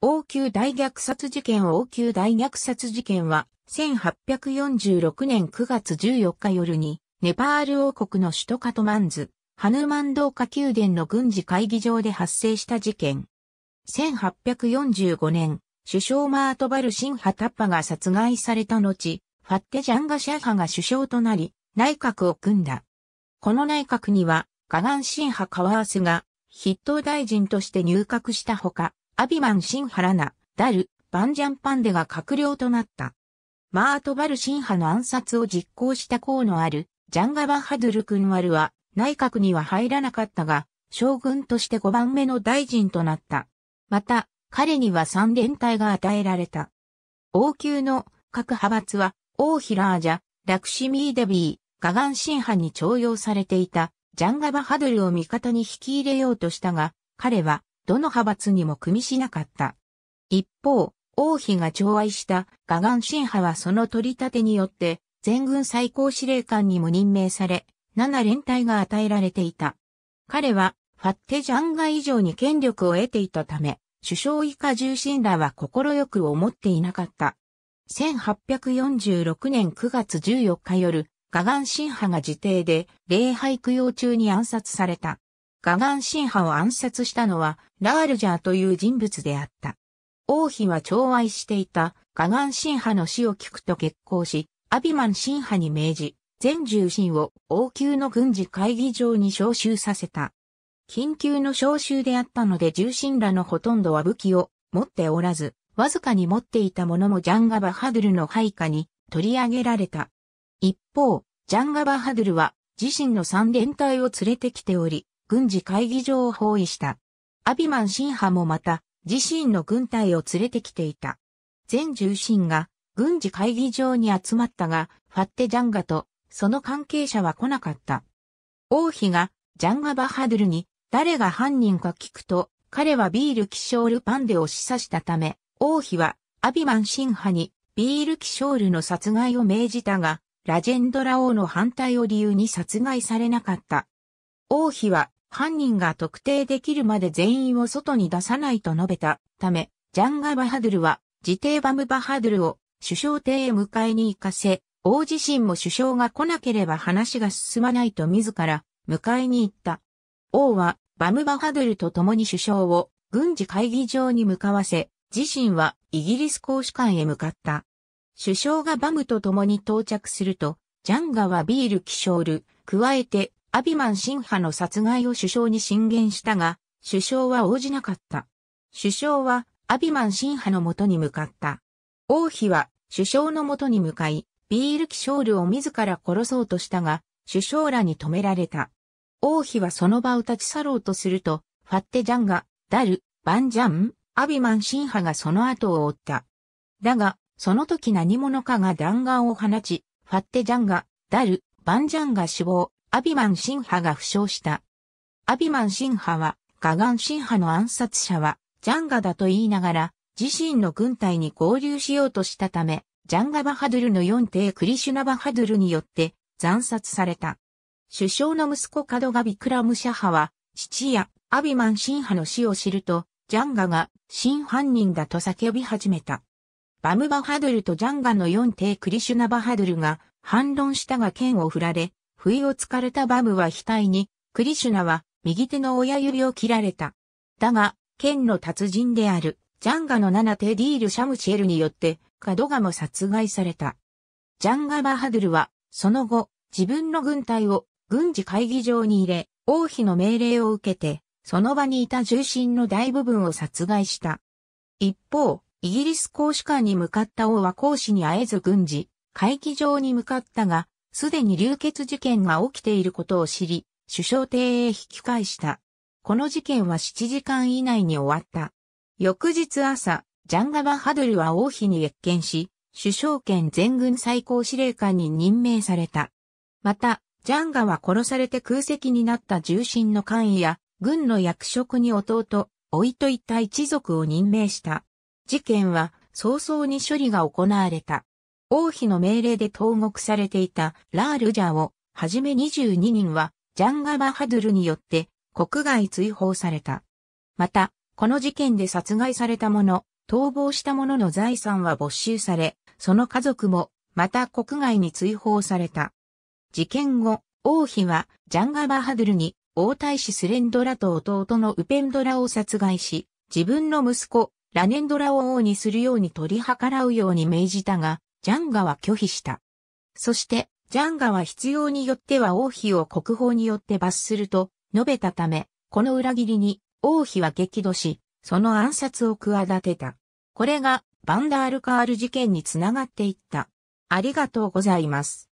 王宮大虐殺事件王宮大虐殺事件は、1846年9月14日夜に、ネパール王国の首都カトマンズ、ハヌマンドーカ宮殿の軍事会議場で発生した事件。1845年、首相マートバル・シンハタッパが殺害された後、ファッテジャンガシャハが首相となり、内閣を組んだ。この内閣には、ガガンシンハカワースが筆頭大臣として入閣したほか、アビマン・シンハラナ、ダル、バンジャンパンデが閣僚となった。マートバル・シンハの暗殺を実行した功のある、ジャンガバハドゥル君ワルは、内閣には入らなかったが、将軍として5番目の大臣となった。また、彼には三連隊が与えられた。王宮の各派閥は、王ヒラージャ、ラクシミーデビー、ガガンシンハに徴用されていた、ジャンガバハドルを味方に引き入れようとしたが、彼は、どの派閥にも組みしなかった。一方、王妃が寵愛したガガンシンハはその取り立てによって、全軍最高司令官にも任命され、7連隊が与えられていた。彼は、ファッテジャンガ以上に権力を得ていたため、首相以下重臣らは快く思っていなかった。1846年9月14日夜、ガガンシンハが自邸で礼拝供養中に暗殺された。ガガンシンハを暗殺したのはラールジャーという人物であった。王妃は寵愛していたガガンシンハの死を聞くと結婚し、アビマンシンハに命じ、全重臣を王宮の軍事会議場に招集させた。緊急の招集であったので重臣らのほとんどは武器を持っておらず、わずかに持っていたものもジャンガバハドゥルの配下に取り上げられた。一方、ジャンガバハドゥルは自身の三連隊を連れてきており、軍事会議場を包囲した。アビマンシンハもまた自身の軍隊を連れてきていた。全重臣が軍事会議場に集まったが、ファッテジャンガとその関係者は来なかった。王妃がジャンガバハドゥルに誰が犯人か聞くと、彼はビール・キショール・パンデを示唆したため、王妃はアビマンシンハにビール・キショールの殺害を命じたが、ラジェンドラ王の反対を理由に殺害されなかった。王妃は犯人が特定できるまで全員を外に出さないと述べたため、ジャンガ・バハドゥルは自邸バム・バハドゥルを首相邸へ迎えに行かせ、王自身も首相が来なければ話が進まないと自ら迎えに行った。王はバムバハドゥルと共に首相を軍事会議場に向かわせ、自身はイギリス公使館へ向かった。首相がバムと共に到着すると、ジャンガはビール・キショール、加えてアビマン新派の殺害を首相に進言したが、首相は応じなかった。首相はアビマン新派のもとに向かった。王妃は首相のもとに向かい、ビール・キショールを自ら殺そうとしたが、首相らに止められた。王妃はその場を立ち去ろうとすると、ファッテジャンガ、ダル、バンジャン、アビマンシンハがその後を追った。だが、その時何者かが弾丸を放ち、ファッテジャンガ、ダル、バンジャンが死亡、アビマンシンハが負傷した。アビマンシンハは、ガガンシンハの暗殺者は、ジャンガだと言いながら、自身の軍隊に合流しようとしたため、ジャンガバハドゥルの四帝クリシュナバハドゥルによって惨殺された。首相の息子カドガビクラムシャハは、父やアビマンシンハの死を知ると、ジャンガが真犯人だと叫び始めた。バムバハドゥルとジャンガの四帝クリシュナバハドゥルが反論したが剣を振られ、不意をつかれたバムは額に、クリシュナは右手の親指を切られた。だが、剣の達人である、ジャンガの七手ディール・シャムチェルによって、カドガも殺害された。ジャンガ・バハドゥルは、その後、自分の軍隊を軍事会議場に入れ、王妃の命令を受けて、その場にいた重臣の大部分を殺害した。一方、イギリス公使館に向かった王は公使に会えず軍事、会議場に向かったが、すでに流血事件が起きていることを知り、首相邸へ引き返した。この事件は7時間以内に終わった。翌日朝、ジャンガバ・ハドルは王妃に謁見し、首相権全軍最高司令官に任命された。また、ジャンガは殺されて空席になった重臣の官位や、軍の役職に弟、老いといった一族を任命した。事件は早々に処理が行われた。王妃の命令で投獄されていたラールジャーをはじめ22人はジャンガバハドゥルによって国外追放された。また、この事件で殺害された者、逃亡した者の財産は没収され、その家族も、また国外に追放された。事件後、王妃は、ジャンガバハドゥルに、王太子スレンドラと弟のウペンドラを殺害し、自分の息子、ラネンドラを王にするように取り計らうように命じたが、ジャンガは拒否した。そして、ジャンガは必要によっては王妃を国宝によって罰すると述べたため、この裏切りに王妃は激怒し、その暗殺を企てた。これがバンダールカール事件につながっていった。ありがとうございます。